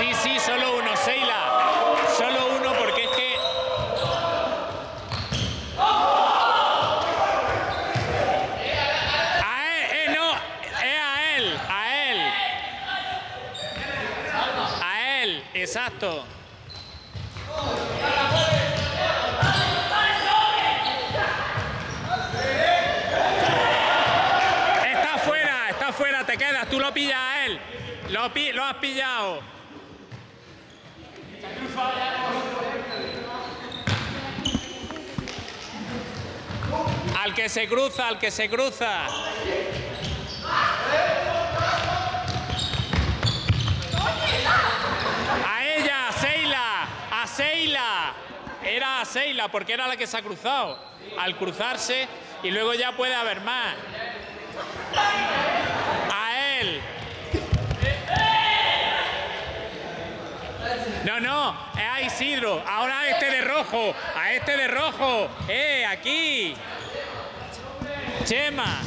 Sí, sí, solo uno, Seila. Solo uno porque es que... A él, eh, no, eh, a él, a él. A él, exacto. Te quedas, tú lo pillas a él. Lo, has pillado. Al que se cruza, al que se cruza. A ella, a Seila, a Seila. Era a Seila porque era la que se ha cruzado. Al cruzarse y luego ya puede haber más. No, no, es a Isidro. Ahora a este de rojo, a este de rojo. ¡Eh, aquí! Chema.